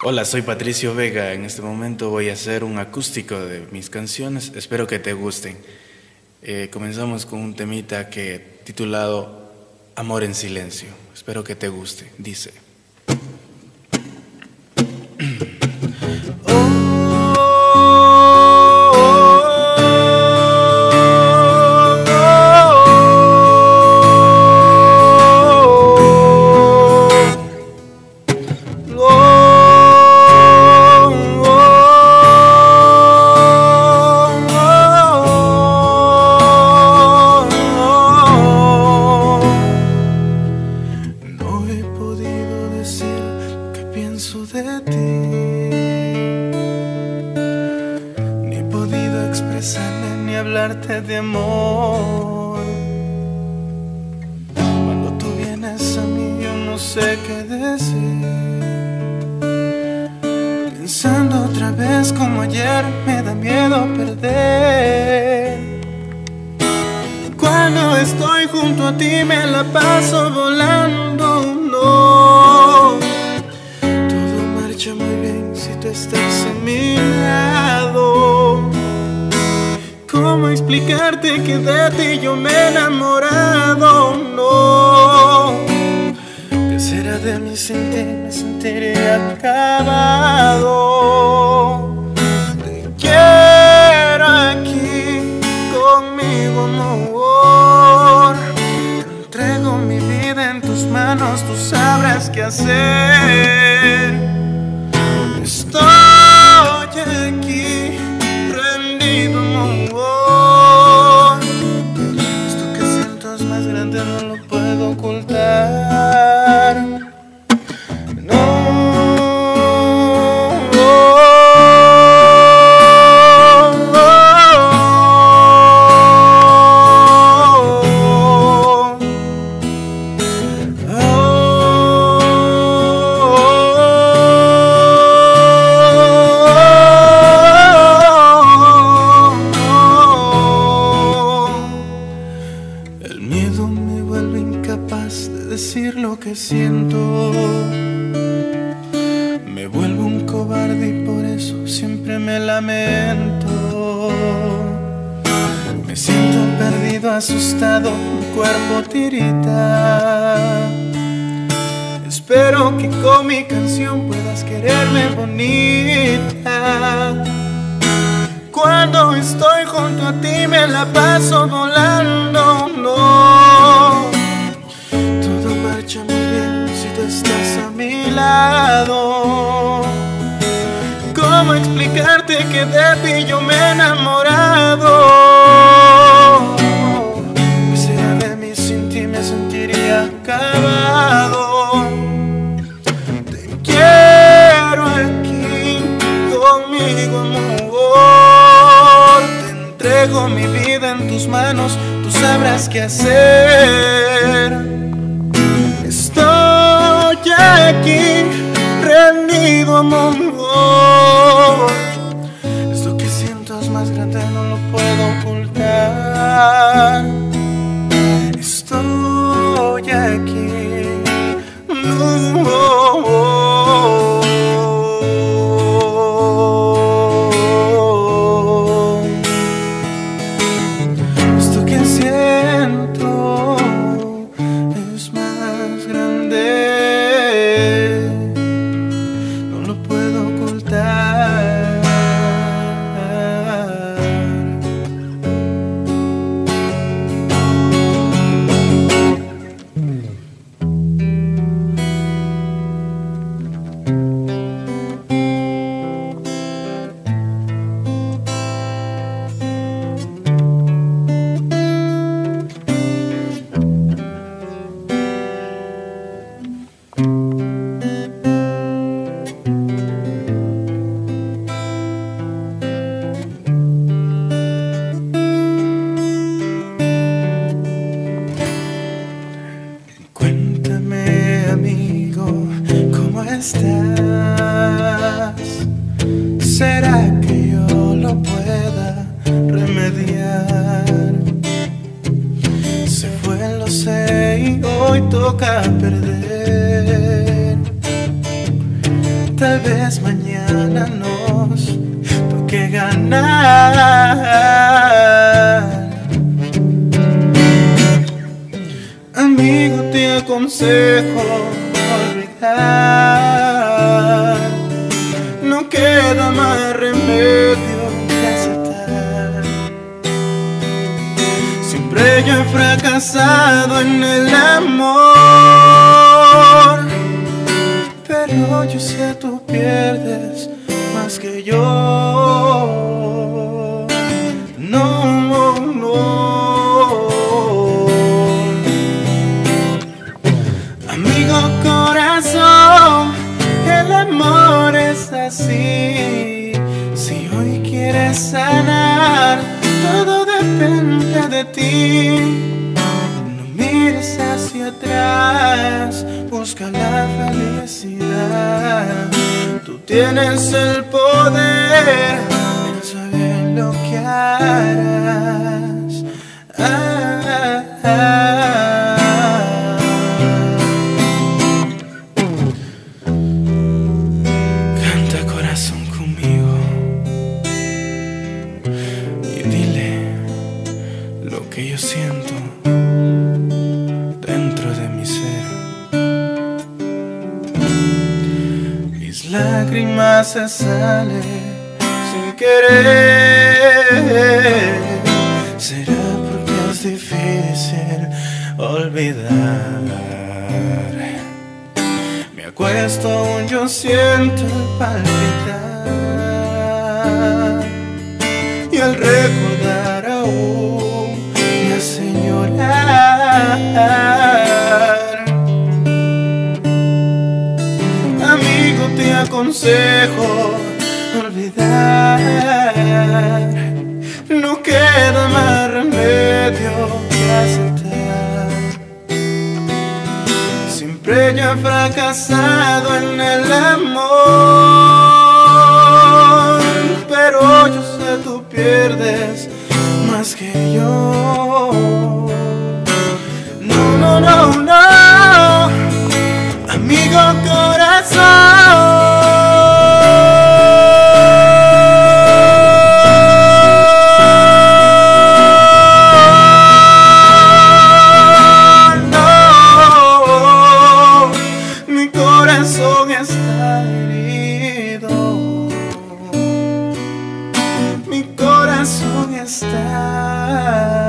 Hola, soy Patricio Vega. En este momento voy a hacer un acústico de mis canciones. Espero que te gusten. Eh, comenzamos con un temita que titulado Amor en Silencio. Espero que te guste. Dice. de ti. Ni he podido expresarme ni hablarte de amor. Cuando tú vienes a mí yo no sé qué decir. Pensando otra vez como ayer me da miedo perder. Cuando estoy junto a ti me la paso volando que de ti yo me he enamorado, no. ¿Qué será de mi sentir? Me sentiré acabado. Te quiero aquí conmigo, amor. Te entrego mi vida en tus manos, tú sabrás qué hacer. eso siempre me lamento. Me siento perdido, asustado, mi cuerpo tirita. Espero que con mi canción puedas quererme bonita. Cuando estoy junto a ti me la paso volando. que de ti yo me he enamorado. Quisiera de mí sin ti me sentiría acabado. Te quiero aquí conmigo, amor. Te entrego mi vida en tus manos, tú sabrás qué hacer. Estoy aquí, rendido, amor puedo ocultar. Estoy aquí. No. Esto que ¿Será que yo lo pueda remediar? Se fue, lo sé, y hoy toca perder. Tal vez mañana nos toque ganar. Amigo, te aconsejo olvidar. No queda más remedio que aceptar. Siempre yo he fracasado en el amor. Pero yo sé tú Corazón, el amor es así. Si hoy quieres sanar, todo depende de ti. No mires hacia atrás, busca la felicidad. Tú tienes el poder, piensa bien lo que harás. Mis lágrimas se salen sin querer. Será porque es difícil olvidar. Me acuesto aún yo siento palpitar y al recordar aún te aconsejo olvidar, no queda más remedio que aceptar. Siempre yo he fracasado en el amor. canción está.